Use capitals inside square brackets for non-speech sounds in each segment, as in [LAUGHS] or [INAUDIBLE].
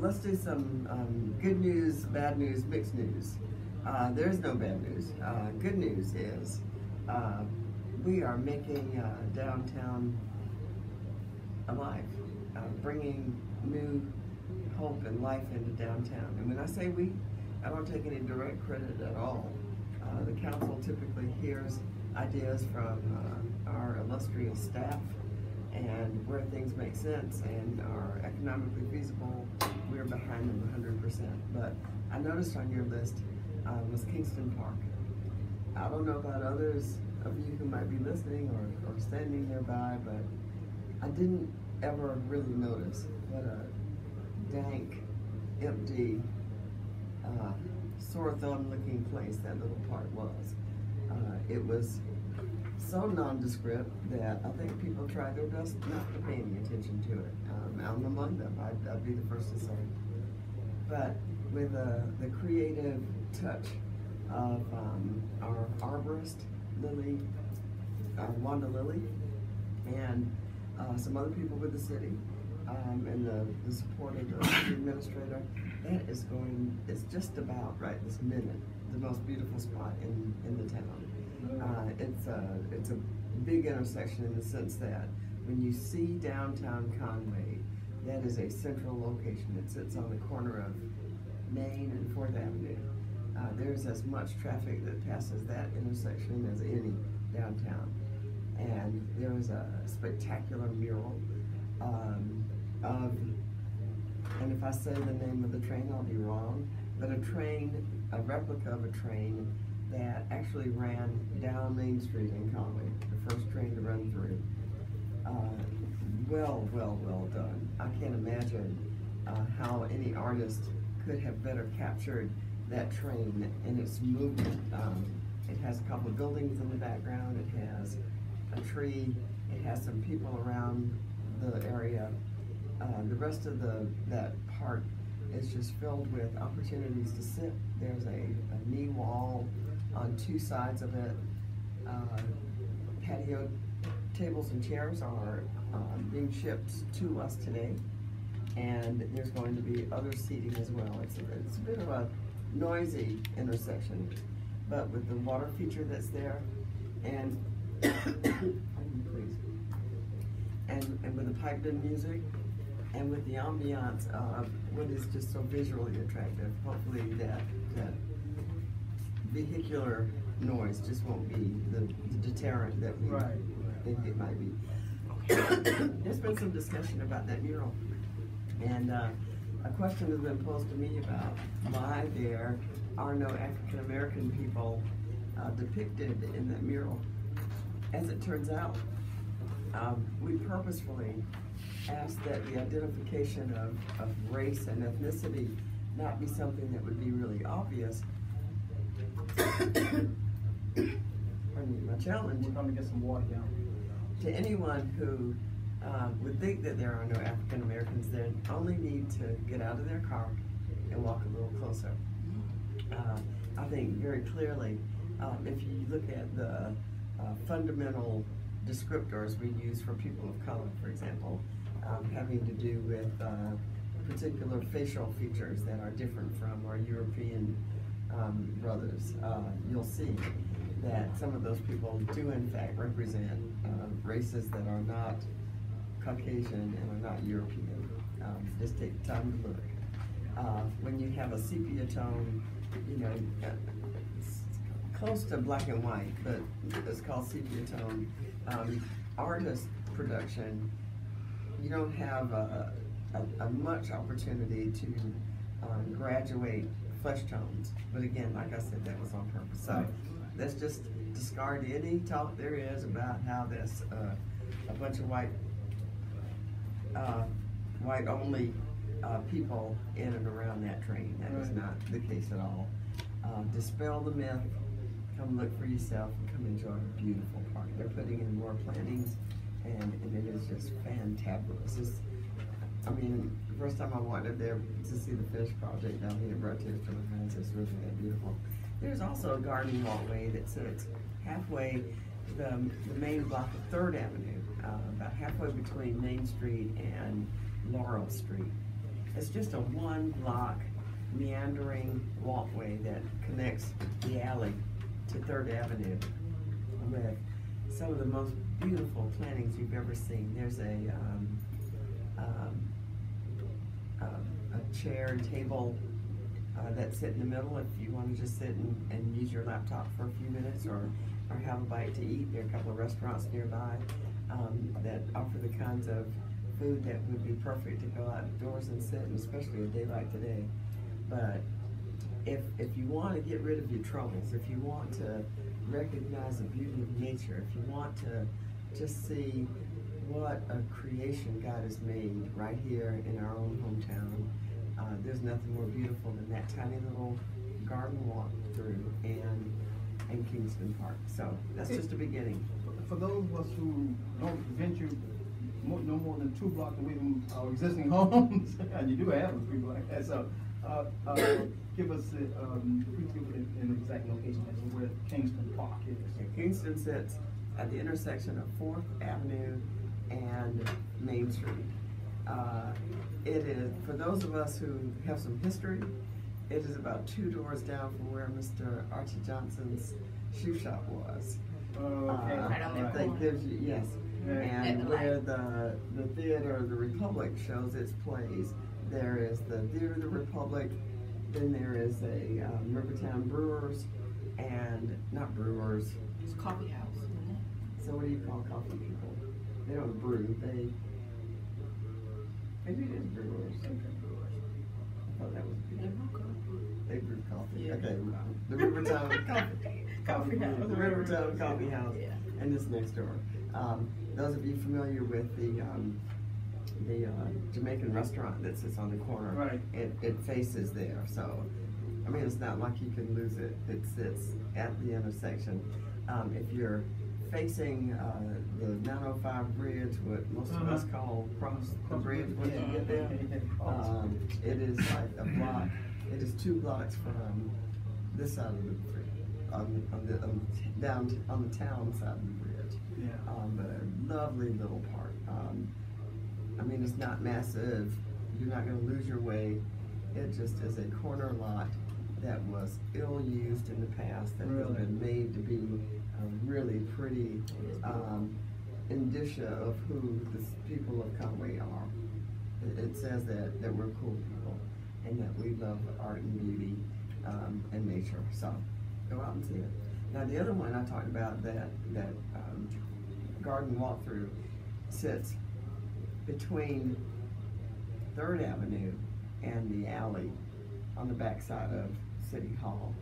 let's do some um, good news, bad news, mixed news. Uh, there's no bad news. Uh, good news is uh, we are making uh, downtown alive, uh, bringing new hope and life into downtown. And when I say we, I don't take any direct credit at all. Uh, the council typically hears ideas from our illustrious staff and where things make sense and are economically feasible, we're behind them 100%. But I noticed on your list uh, was Kingston Park. I don't know about others of you who might be listening or, or standing nearby, but I didn't ever really notice what a dank, empty, uh, sore thumb looking place that little park was. Uh, it was so nondescript that I think people try their best not to pay any attention to it. Um, I'm among them, I'd, I'd, be the first to say. But with uh, the creative touch of um, our arborist, Lily, uh, Wanda Lily, and uh, some other people with the city, um, and the, the support of the administrator, that is going, it's just about right this minute, the most beautiful spot in, in the town. Uh, it's a it's a big intersection in the sense that when you see downtown Conway, that is a central location. It sits on the corner of Main and Fourth Avenue. Uh, there's as much traffic that passes that intersection as any downtown. And there is a spectacular mural um, of, and if I say the name of the train, I'll be wrong, but a train, a replica of a train that actually ran down Main Street in Conway, the first train to run through. Uh, well, well, well done. I can't imagine uh, how any artist could have better captured that train and its movement. Um, it has a couple of buildings in the background, it has a tree, it has some people around the area. Uh, the rest of the that part is just filled with opportunities to sit. There's a, a knee wall on two sides of it. Uh, patio tables and chairs are uh, being shipped to us today. And there's going to be other seating as well. It's a, it's a bit of a noisy intersection, but with the water feature that's there, and [COUGHS] and, and with the piped in music, and with the ambiance of what is just so visually attractive, hopefully that, that vehicular noise just won't be the, deterrent that we right. think it might be. There's been some discussion about that mural, and uh, a question has been posed to me about why there are no African American people uh, depicted in that mural. As it turns out, um, we purposefully asked that the identification of, of race and ethnicity not be something that would be really obvious, pardon me, my challenge. We're going to get some water down. To anyone who uh, would think that there are no African Americans there, only need to get out of their car and walk a little closer. Uh, I think very clearly, um, if you look at the uh, fundamental descriptors we use for people of color, for example, um, having to do with uh, particular facial features that are different from our European um, brothers, uh, you'll see that some of those people do in fact represent uh, races that are not Caucasian and are not European. Um, just take time to look. Uh, when you have a sepia tone, you know, close to black and white, but it's called sepia tone. Um, artist production, you don't have a, a, a much opportunity to um, graduate flesh tones. But again, like I said, that was on purpose. So let's just discard any talk there is about how there's uh, a bunch of white, uh, white only uh, people in and around that train. That right. is not the case at all. Uh, dispel the myth. Come look for yourself and come enjoy a beautiful park. They're putting in more plantings, and, and it is just fantabulous. It's, I mean, first time I wanted there to see the fish project down here brought tears to my eyes. It's really that beautiful. There's also a garden walkway that sits halfway the, the main block of Third Avenue, uh, about halfway between Main Street and Laurel Street. It's just a one block meandering walkway that connects the alley to Third Avenue with some of the most beautiful plantings you've ever seen. There's a, um, um, um, a chair and table uh, that sit in the middle if you want to just sit and, and use your laptop for a few minutes or, or have a bite to eat. There are a couple of restaurants nearby um, that offer the kinds of food that would be perfect to go outdoors and sit, and especially a day like today. But if, if you want to get rid of your troubles, if you want to recognize the beauty of nature, if you want to just see what a creation God has made right here in our own hometown, uh, there's nothing more beautiful than that tiny little garden walk through and and Kingston Park. So that's just a beginning. For those of us who don't venture more, no more than two blocks away from our existing [LAUGHS] homes, and you do have a people like that. So, uh, uh, give us uh, um, please give an, an exact location as to where Kingston Park is. Kingston sits at the intersection of Fourth Avenue and Main Street. Uh, it is, for those of us who have some history, it is about two doors down from where Mr. Archie Johnson's shoe shop was. Uh, okay. Uh, Right on that if that corner. gives you, yes. Right. At And the where the, the theater, the Republic shows its plays, there is the Theater of the Republic, then there is a um, Rivertown Brewers, and, not Brewers, It's a coffee house, so what do you call coffee people? They don't brew, they, maybe it is brewers. I thought that was, it? They're coffee. they brew coffee, Yeah. okay, the Rivertown [LAUGHS] Coffee. Coffee house. The Rivertown Coffee House, Yeah. and this next door. Um, those of you familiar with the, um, the, uh, Jamaican restaurant that sits on the corner. Right. It, it faces there, so, I mean, it's not like you can lose it, it sits at the intersection. Um, if you're facing, uh, the nine oh five bridge, what most of us Uh-huh. call cross the bridge, once you get there. [LAUGHS] Um, it is like a block, it is two blocks from this side of the bridge, on, on the, on, down, on the town side of the bridge. Yeah. Um, but a lovely little park. Um, I mean, it's not massive, you're not gonna lose your way. It just is a corner lot that was ill-used in the past, that has been made to be a really pretty, um, indicia of who the people of Conway are. It, it says that, that we're cool people, and that we love art and beauty, um, and nature, so go out and see it. Now, the other one I talked about, that, that, um, garden walkthrough sits between Third Avenue and the alley on the backside of City Hall.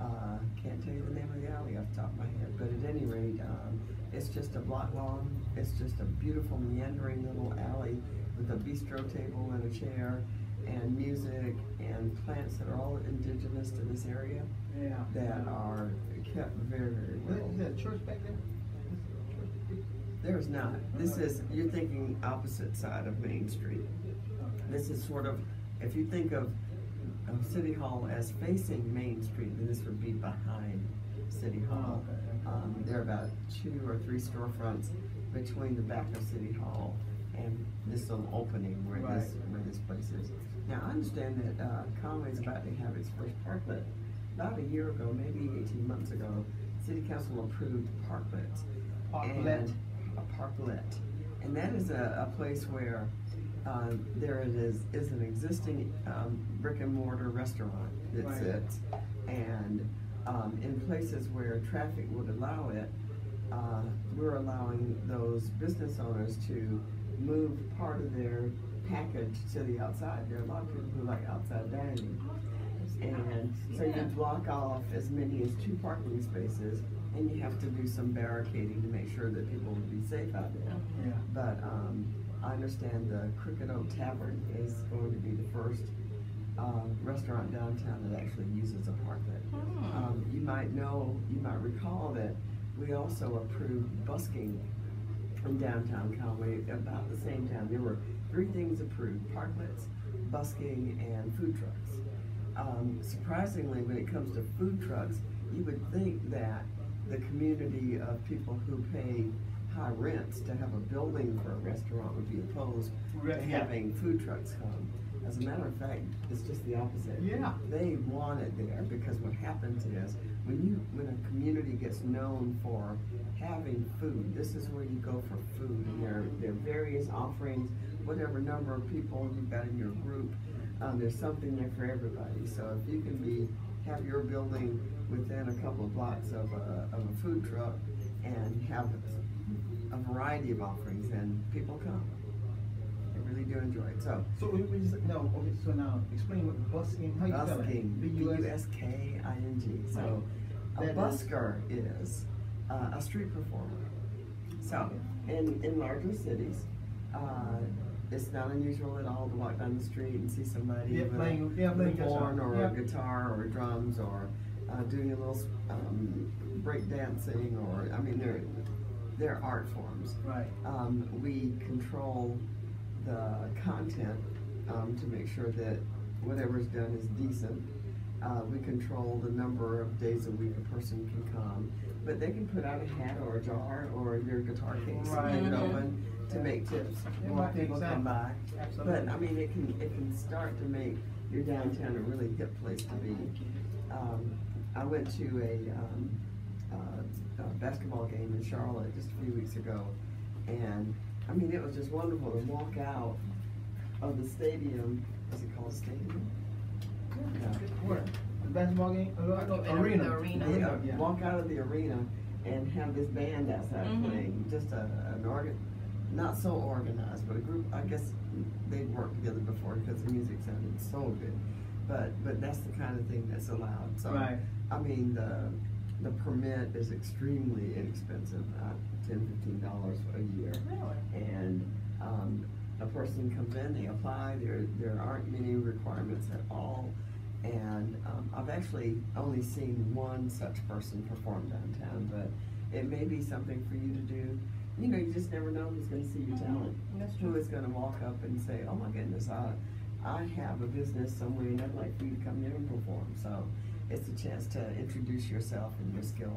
Uh, can't tell you the name of the alley off the top of my head, but at any rate, um, it's just a block long. It's just a beautiful meandering little alley with a bistro table and a chair and music and plants that are all indigenous to this area Yeah. that are kept very, very well. is there a church back there? There is not. This is, you're thinking opposite side of Main Street. This is sort of, if you think of, of City Hall as facing Main Street, then this would be behind City Hall. Um, there are about two or three storefronts between the back of City Hall and this little opening where this, where this place is. Now, I understand that, uh, Conway's about to have its first parklet. About a year ago, maybe eighteen months ago, City Council approved parklets. Parklet? And a parklet. And that is a, a place where, uh, there it is, is an existing, um, brick and mortar restaurant that Right. sits. And, um, in places where traffic would allow it, uh, we're allowing those business owners to move part of their package to the outside. There are a lot of people who like outside dining. And so you block off as many as two parking spaces, and you have to do some barricading to make sure that people will be safe out there. Yeah. But, um, I understand the Crooked Oak Tavern is going to be the first, um, restaurant downtown that actually uses a parklet. Hmm. Um, you might know, you might recall that we also approved busking in downtown Conway about the same time. There were three things approved, parklets, busking, and food trucks. Um, surprisingly, when it comes to food trucks, you would think that the community of people who pay high rents to have a building for a restaurant would be opposed to yeah. having food trucks come. As a matter of fact, it's just the opposite. Yeah. They want it there because what happens is when you when a community gets known for having food, this is where you go for food. And there there are various offerings, whatever number of people you've got in your group, um, there's something there for everybody. So if you can be have your building within a couple of blocks of a, of a food truck and have a variety of offerings, and people come. They really do enjoy it. So So we, we just, no, okay, so now explain what busking, how you busking, B U S K I N G. So a That is- busker is uh, a street performer. So in in larger cities, uh, it's not unusual at all to walk down the street and see somebody Yeah, with, playing- yeah, with a horn or Yeah. a guitar or drums or uh, doing a little um, break dancing or I mean they're they're art forms. Right. Um, we control the content um, to make sure that whatever's done is decent. Uh, we control the number of days a week a person can come, but they can put out a hat or a jar or their guitar case Right. and leave it open to make tips. Yeah, More people come by. Absolutely. But I mean, it can it can start to make your downtown a really hip place to be. Um, I went to a, um, uh, a basketball game in Charlotte just a few weeks ago, and I mean, it was just wonderful to walk out of the stadium. Is it called stadium? Yeah. Where? The basketball game? Uh, uh, The arena. arena. Yeah, Yeah. walk out of the arena and have this band outside Mhm. playing. Just a, an organ, not so organized, but a group. I guess they'd worked together before because the music sounded so good. But but that's the kind of thing that's allowed. So Right. I mean the the permit is extremely inexpensive, uh, ten fifteen dollars a year, Really? and um, a person comes in, they apply. There there aren't many requirements at all. And um, I've actually only seen one such person perform downtown, but it may be something for you to do. You know, you just never know who's going to see your Mhm. talent. That's true. is going to walk up and say, "Oh my goodness, I, I have a business somewhere, and I'd like for you to come here and perform." So it's a chance to introduce yourself and your skill,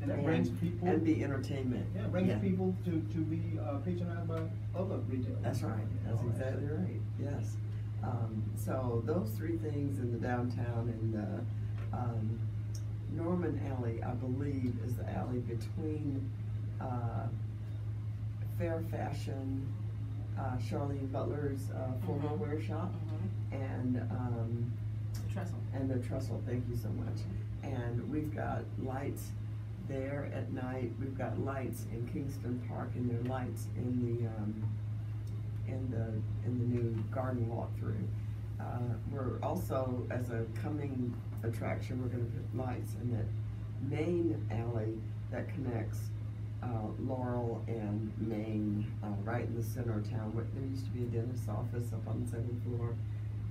And that brings people. and be entertainment. Yeah, brings people to, to be uh, patronized by other retailers. That's right. That's Oh, exactly right. Yes. Um, so those three things in the downtown and the um, Norman Alley, I believe, is the alley between uh, Fair Fashion, uh, Charlene Butler's uh, formal Mhm. wear shop, Mhm. and um, Trestle. and the trestle. Thank you so much. And we've got lights there at night. We've got lights in Kingston Park, and there are lights in the um, in the in the new garden walkthrough. Uh, we're also, as a coming attraction, we're going to put lights in that main alley that connects uh, Laurel and Main, uh, right in the center of town. There used to be a dentist's office up on the second floor.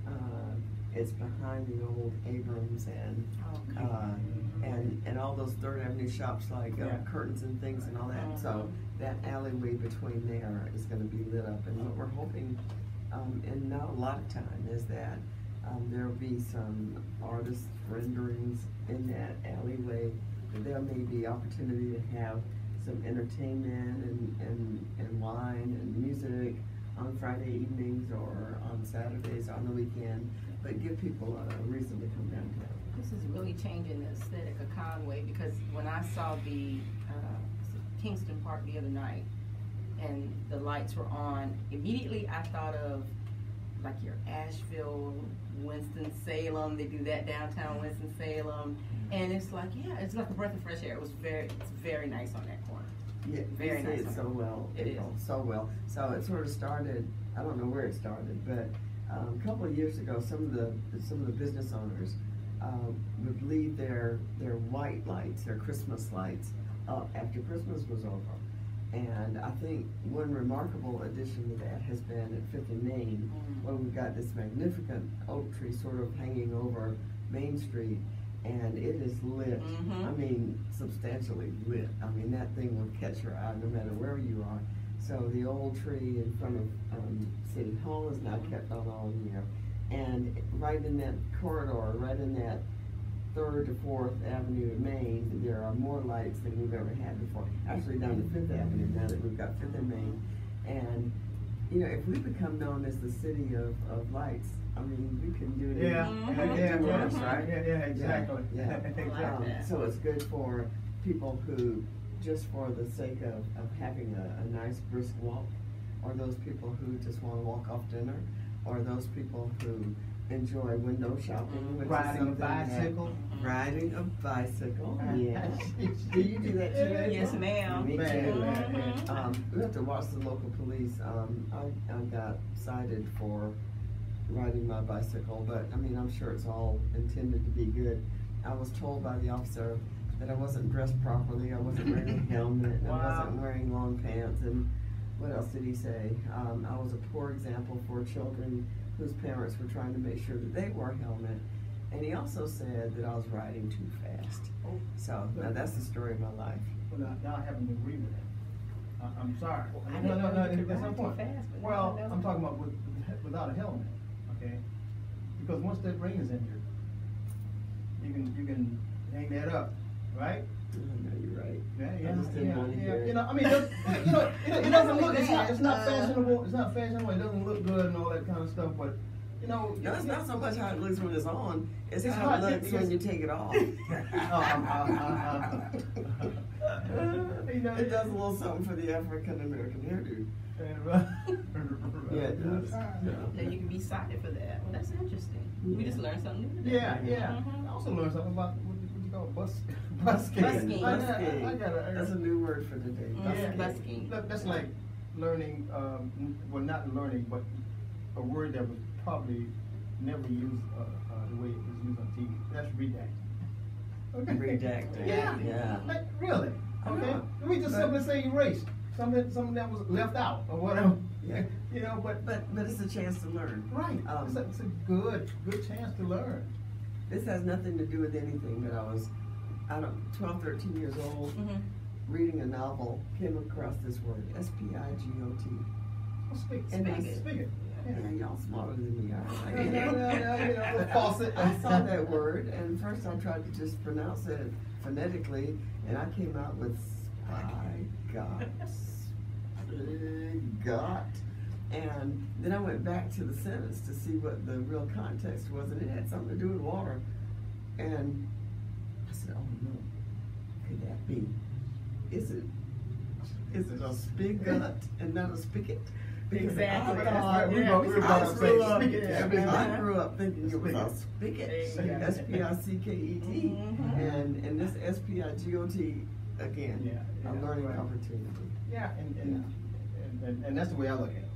Uh, it's behind the old Abrams and Okay. uh, and and all those Third Avenue shops like uh, Yeah. curtains and things and all that. So that alleyway between there is going to be lit up, and what we're hoping, um, in not a lot of time, is that um, there'll be some artist renderings in that alleyway. There may be opportunity to have some entertainment and, and, and wine and music on Friday evenings or on Saturdays on the weekend, but give people a reason to come downtown. This is really changing the aesthetic of Conway because when I saw the uh, Kingston Park the other night and the lights were on, immediately I thought of like your Asheville, Winston Salem. They do that downtown Winston Salem, and it's like yeah, it's like a breath of fresh air. It was very, it's very nice on that corner. Yeah, Very nice it so well, It April, so well. So it sort of started, I don't know where it started, but um, a couple of years ago, some of the, some of the business owners uh, would leave their, their white lights, their Christmas lights up after Christmas was over. And I think one remarkable addition to that has been at Fifth and Main, Mm. where we've got this magnificent oak tree sort of hanging over Main Street, and it is lit. Mhm. I mean, substantially lit. I mean, that thing will catch your eye no matter where you are. So the old tree in front of um, City Hall is now kept on all year, and right in that corridor, right in that Third to Fourth Avenue in Main, there are more lights than we've ever had before. Actually, down to Fifth Avenue now that we've got Fifth and Main, and you know, if we become known as the city of, of lights, I mean, we can do it. Yeah, Mhm. yeah, yeah, yeah, worse, right? yeah, yeah, exactly. Yeah, yeah. [LAUGHS] Exactly. Um, that. so it's good for people who, just for the sake of, of having a, a nice brisk walk, or those people who just wanna walk off dinner, or those people who enjoy window shopping. which is Riding a something that- bicycle. Riding a bicycle, [LAUGHS] yes. Do you do that too? Yes, ma'am. Me too. Mhm. Um, we have to watch the local police. Um, I, I got cited for riding my bicycle, but I mean, I'm sure it's all intended to be good. I was told by the officer that I wasn't dressed properly, I wasn't wearing a [LAUGHS] helmet, I wasn't wearing long pants, and what else did he say? Um, I was a poor example for children whose parents were trying to make sure that they wore a helmet. And he also said that I was riding too fast. Oh. So, now that's the story of my life. Well, now, now I happen to agree with that. I, I'm sorry. I No, didn't no, know no, you could that's no ride too point. fast, Well, I know. I'm talking about with, without a helmet, okay? Because once that brain is injured, you can, you can hang that up, right? I you're right. Yeah, yeah, yeah, yeah. You know, I mean, it, you know, it, it doesn't look, it's not, it's not uh, fashionable, it's not fashionable, it doesn't look good and all that kind of stuff, but, you know. No, it's not so much how it looks when it's on, it's It's how not- it looks it's- when you take it off. Uh, uh, uh. You know, It does a little something for the African American hairdo. [LAUGHS] Yeah, it [LAUGHS] does. That you can be cited for that. Well, that's interesting. We just learned something new today. Yeah, yeah. Mhm. I also learned something about what, what you bus, busking. [LAUGHS] Busking. I, got- I, Busking. I got a, That's a new word for today. Yeah, busking. busking. That, that's like learning, um, well, not learning, but a word that was probably never used uh, uh, the way it was used on TV. That's redacting. Okay. Redacting, Yeah. yeah. Like, really? Okay. know. Let me just But- simply say erased. Something, something that was left out or whatever. Yeah. [LAUGHS] You know, but But, but it's a chance to learn. right. Um, it's, a, it's a good, good chance to learn. This has nothing to do with anything, but I was, I don't, 12, 13 years old, Mhm. reading a novel, came across this word, S-P-I-G-O-T. Well, speak, And speak I- it, speak it. Yeah, y'all smarter than me, all right. Yeah, yeah, yeah, you know, faucet. I saw that word, and first I tried to just pronounce it phonetically, and I came out with spy got, got. And then I went back to the sentence to see what the real context was, and it had something to do with water. And I said, oh no, could that be? Is it, is it a spigot and not a spigot? Because Exactly. I thought- we were- we were I grew up- yeah, yeah. I grew up thinking it was a spigot, There you go. S P I C K E T, Mhm. and, and this S P I G O T, again, Yeah, a learning right. opportunity. Yeah, and, and, and, and, and that's the way I look at it,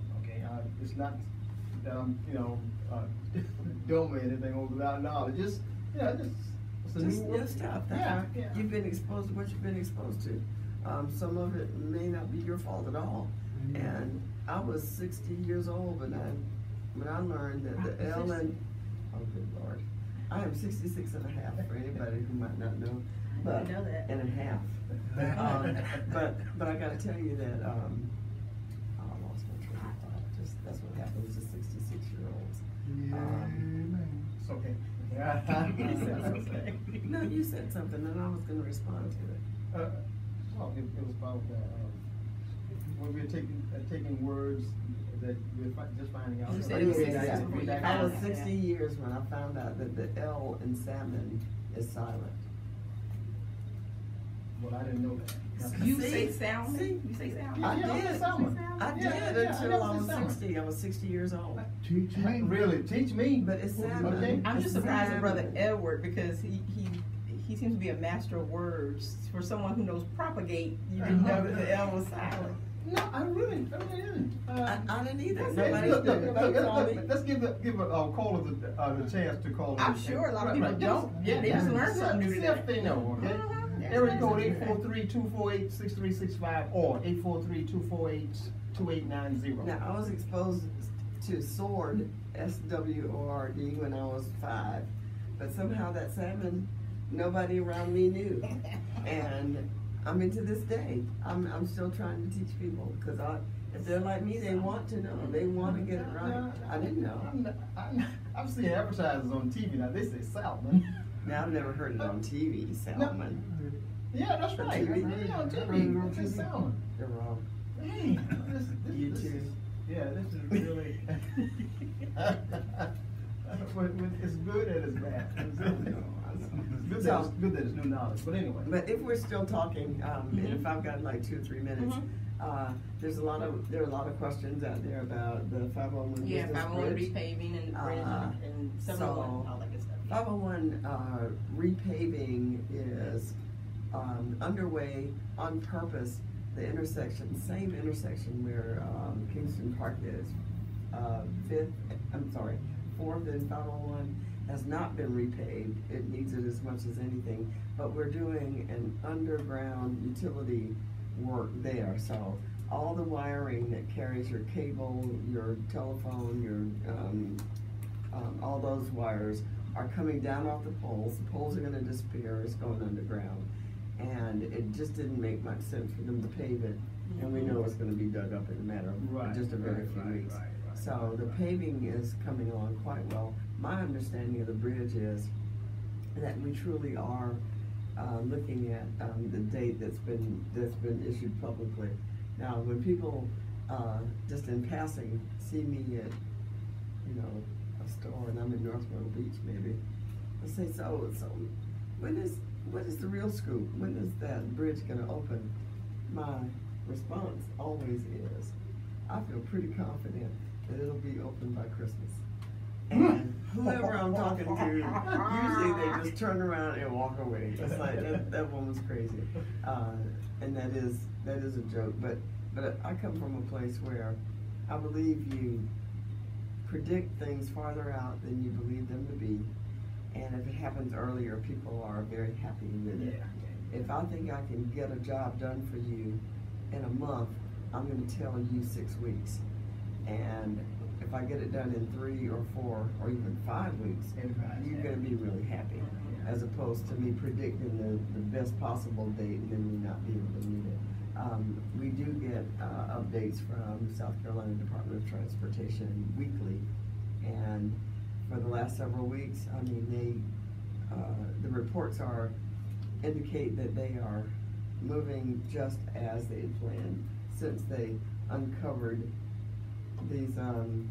it's not that I'm, you know, uh, dumb or anything or without knowledge, just, you know, just, it's a Just new new stuff, Yeah, yeah. You've been exposed to what you've been exposed to. Um, some of it may not be your fault at all. Mm-hmm. And I was sixty years old when I, when I learned that the [LAUGHS] L and, oh good lord. I am sixty-six and a half for anybody who might not know, but, didn't know that. and a half. [LAUGHS] Um, but, but I gotta tell you that, um, oh, I lost my train of thought, just, that's what happens to sixty-six-year-olds. Um, It's okay. It's [LAUGHS] okay. No, you said something and I was gonna respond to it. Uh, well, it, it was about, uh, um, when we were taking, uh, taking words that we're fi- just finding out. You said it was yeah, 66 yeah. I was sixty yeah. years when I found out that the L in salmon is silent. Well, I didn't know that. You say salmon? See? You say salmon? I Yeah, I did. I Yeah, did yeah, I until never I was salmon. sixty, I was sixty years old. Teach me. Really, teach me. But it's salmon. Okay. I'm just surprised at Brother. Edward because he, he, he seems to be a master of words. For someone who knows propagate, you didn't know that the L was silent. No, I really, I really didn't. I, Uh, I didn't either. Let's, Nobody, look, look, look, look, look, let's give the, give a, uh, caller the, uh, the chance to call. I'm in. sure a lot of people right. Don't. Yeah, They just learned something new See if they know, okay? That's Area code nice. eight four three two four eight six three six five or eight four three two four eight two eight nine zero. Now, I was exposed to sword, S W O R D, when I was five, but somehow that salmon, nobody around me knew. [LAUGHS] And I mean, to this day, I'm, I'm still trying to teach people, cause I, if they're like me, they want to know, they wanna get it right. I didn't know. I'm not, I'm I've seen advertisers on TV, now they say salmon. Now, I've never heard it on TV, salmon. Yeah, that's right. TV? Yeah, on I heard it TV, on it TV. salmon. They're wrong. Hey, this, this, You this too. is- Yeah, this is really. [LAUGHS] But- but It's good and it's bad. [LAUGHS] It's good that it's, good that it's new knowledge, but anyway. But if we're still talking, um, and if I've got like two or three minutes, Mhm. uh, there's a lot of, there are a lot of questions out there about the five oh one Yeah, business five oh one bridge. repaving and the bridge Uh, and- and seven oh one, all that good stuff. Five oh one, uh, repaving is, um, underway on purpose, the intersection, same intersection where, um, Kingston Park is. Uh, Fifth, I'm sorry, Fourth and five oh one has not been repaved, it needs it as much as anything, but we're doing an underground utility work there, so all the wiring that carries your cable, your telephone, your, um, um, all those wires are coming down off the poles, the poles are gonna disappear, it's going underground. And it just didn't make much sense for them to pave it, and we know it's gonna be dug up in a matter Right, of just a very right, few right, weeks. right, right, So the right. paving is coming along quite well. My understanding of the bridge is that we truly are, uh, looking at, um, the date that's been, that's been issued publicly. Now, when people, uh, just in passing, see me at, you know, store and I'm in North Myrtle Beach maybe, I say, so, so, when is, what is the real scoop? When is that bridge gonna open? My response always is, I feel pretty confident that it'll be open by Christmas. And whoever I'm talking to, usually they just turn around and walk away. It's like, that, that woman's crazy. Uh, and that is, that is a joke, but, but I come from a place where I believe you predict things farther out than you believe them to be. And if it happens earlier, people are very happy with it. Yeah. If I think I can get a job done for you in a month, I'm gonna tell you six weeks. And if I get it done in three or four or even five weeks, you're yeah. gonna be really happy. As opposed to me predicting the, the best possible date and then me not being able to meet it. Um, we do get, uh, updates from South Carolina Department of Transportation weekly. And for the last several weeks, I mean, they, uh, the reports are, indicate that they are moving just as they had planned since they uncovered these, um,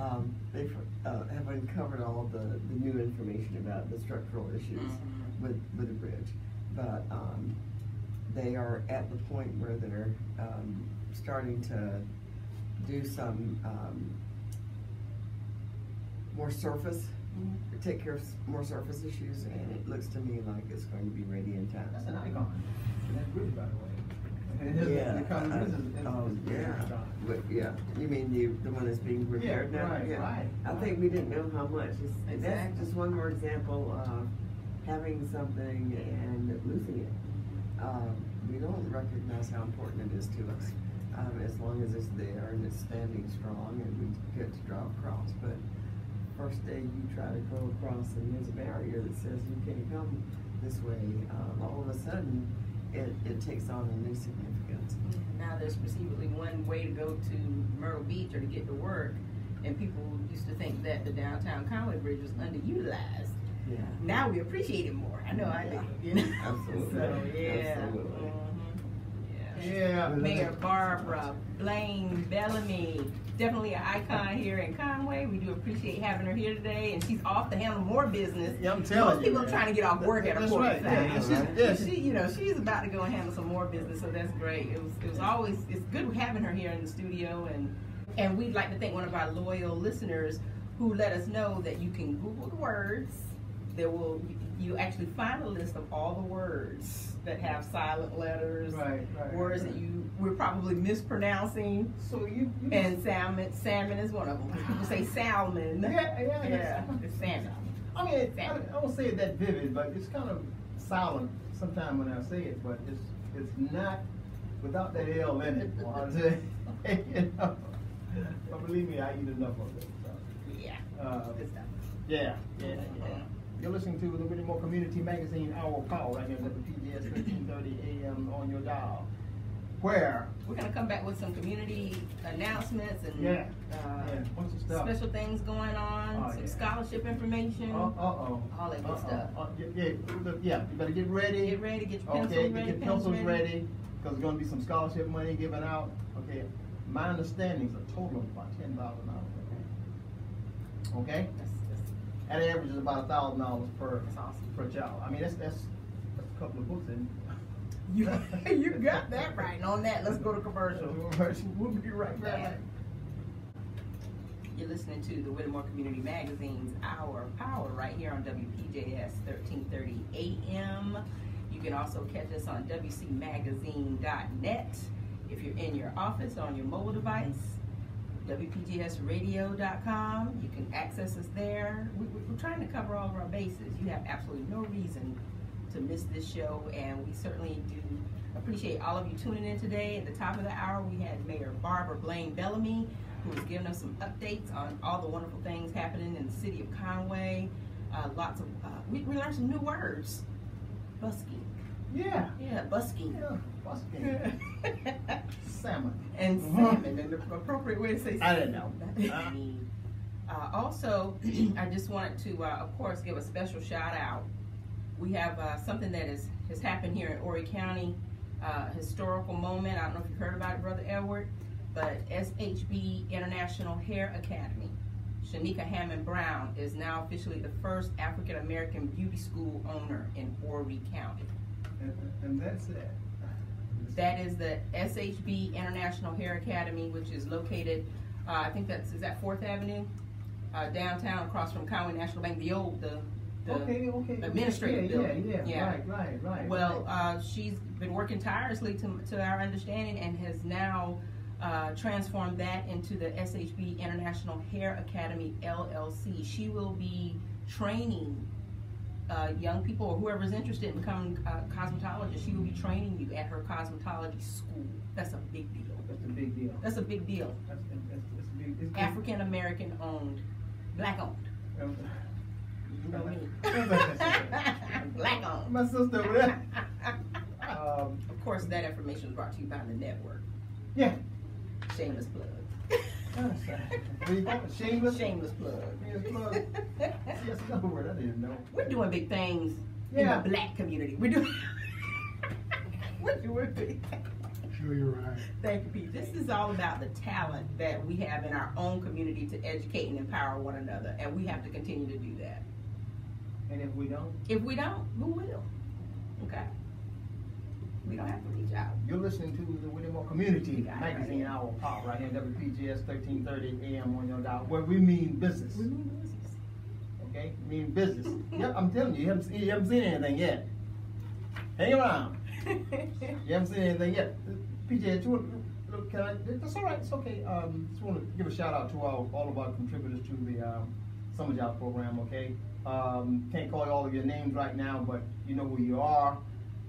um, they've, uh, have uncovered all the, the new information about the structural issues Mhm. with, with the bridge. But, um, they are at the point where they're, um, starting to do some, um, more surface, Mhm. take care of more surface issues, and it looks to me like it's going to be ready in time. That's an icon. That's good, by the way. And Yeah, the common uh, business is- oh, yeah, but, yeah, you mean the, the one that's being repaired Yeah, now? right, Yeah. right, I right. think we didn't know how much, It's- that's Exactly. just one more example of having something and losing it. Um, we don't recognize how important it is to us, um, as long as it's there and it's standing strong and we get to drive across, but first day you try to go across and there's a barrier that says you can't come this way, um, all of a sudden, it, it takes on a new significance. Now there's perceivably one way to go to Myrtle Beach or to get to work, and people used to think that the downtown Conway Bridge was underutilized. Yeah. Now we appreciate it more. I know I do. Yeah. You know? [LAUGHS] Absolutely. So yeah. Absolutely. Mhm. Yeah. Mayor Barbara Blain Bellamy, definitely an icon here in Conway. We do appreciate having her here today, and she's off to handle more business. Yeah, I'm telling Most you, people are trying to get off work at a That's right. to Yeah, five. she's- yeah, she- She, you know, she's about to go and handle some more business, so that's great. It was, it was always, it's good having her here in the studio, and and we'd like to thank one of our loyal listeners who let us know that you can Google the words. There will you actually find a list of all the words that have silent letters, Right, right, words right. that you we're probably mispronouncing. So you, you. And salmon, salmon is one of them. People say salmon. Yeah, yeah, yeah. It's salmon. I mean, it- I, I won't say it that vivid, but it's kind of silent sometimes when I say it, but it's, it's not without that L in it. or I say, you know. But believe me, I eat enough of it, so. Yeah. Uh, Good stuff. Yeah, yeah, Yeah. yeah. You're listening to the Whittemore Community Magazine Hour Call right here at the PGS fifteen thirty AM on your dial. Where? We're gonna come back with some community announcements and Yeah, uh, yeah, bunch of stuff. special things going on, Oh, some yeah. scholarship information. Uh, uh-oh. All that good Uh-oh. stuff. Uh, yeah, yeah, you better get ready. Get ready, get your pencils Okay, ready, get your pencils ready. ready, cause there's gonna be some scholarship money given out, okay? my understanding is a total of about ten thousand dollars. Okay? That average is about a thousand dollars per, awesome. per child. I mean, that's, that's, that's a couple of books in. You, [LAUGHS] you got that right. And on that, let's go to commercial. [LAUGHS] We'll be right back. You're listening to the Whittemore Community Magazine's Hour of Power right here on WPJS 1330 AM. You can also catch us on WCMagazine.net if you're in your office or on your mobile device. WPGSradio.com. You can access us there. We, we're trying to cover all of our bases. You have absolutely no reason to miss this show, and we certainly do appreciate all of you tuning in today. At the top of the hour, we had Mayor Barbara Blain Bellamy, who was giving us some updates on all the wonderful things happening in the city of Conway. Uh, lots of, uh, we, we learned some new words. Busking. Yeah. Yeah, busking. Yeah, busking. [LAUGHS] Salmon. and Mhm. salmon, and the [LAUGHS] appropriate way to say I didn't know. salmon. [LAUGHS] Uh, also, [CLEARS THROAT] I just wanted to, uh, of course, give a special shout out. We have uh, something that is, has happened here in Horry County, uh, historical moment. I don't know if you've heard about it, Brother Edward, but SHB International Hair Academy. Shanika Hammond Brown is now officially the first African American beauty school owner in Horry County. And, and that's it. That is the SHB International Hair Academy, which is located, uh, I think that's, is that Fourth Avenue? Uh, downtown across from Conway National Bank, the old, the, the. Okay, okay. administrative yeah, building. Yeah, yeah, Yeah. right, right, right. Well, right. uh, she's been working tirelessly to, to our understanding and has now, uh, transformed that into the SHB International Hair Academy LLC. She will be training, uh, young people or whoever's interested in becoming a cosmetologist. She will be training you at her cosmetology school. That's a big deal. That's a big deal. That's a big deal. That's, that's, that's big, it's big. African American owned, black owned. Um, You know me. [LAUGHS] [LAUGHS] Black owned. My sister over there. [LAUGHS] Um, Of course, that information is brought to you by the network. yeah. Shameless plug. Shameless? Shameless plug. Shameless plug. Word I didn't know. We're doing big things in the black community. We're doing. We're doing big. Sure, you're right. Thank you, Pete. This is all about the talent that we have in our own community to educate and empower one another, and we have to continue to do that. And if we don't, If we don't, who will? Okay. We don't have to reach out. you're listening to the Whittemore Community You got it right Magazine here. Hour Pop right here, WPGS thirteen thirty AM on your dial, where we mean business. We mean business. Okay, mean business. Yep, I'm telling you, you haven't, seen- you haven't seen anything yet. Hang around. [LAUGHS] You haven't seen anything yet. PJ, do you, look, can I, that's all right, it's okay. Um, just want to give a shout out to all, all of our contributors to the, um, summer job program, okay? Um, can't call all of your names right now, but you know who you are.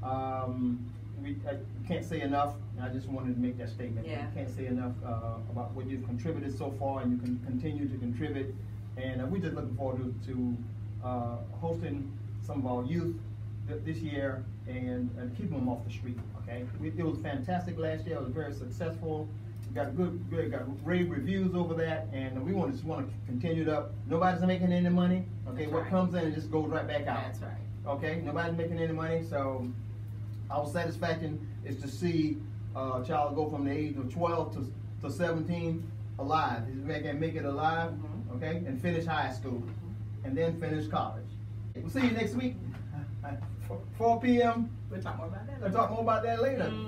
Um, we, I can't say enough, and I just wanted to make that statement. Yeah. Can't say enough, uh, about what you've contributed so far, and you can continue to contribute. And uh, we're just looking forward to, to, uh, hosting some of our youth th- this year and, and keeping them off the street, okay? We, it was fantastic last year, it was very successful. We got good, good, got rave reviews over that, and we want to, just want to continue it up. Nobody's making any money, okay? That's What right. comes in, it just goes right back out. That's right. Okay, nobody's making any money, so our satisfaction is to see uh, a child go from the age of twelve to, to seventeen alive. He's making, make it alive, Mhm. okay, and finish high school, and then finish college. We'll see you next week, [LAUGHS] four P M. We'll talk more about that. We'll talk more about that later. Mhm.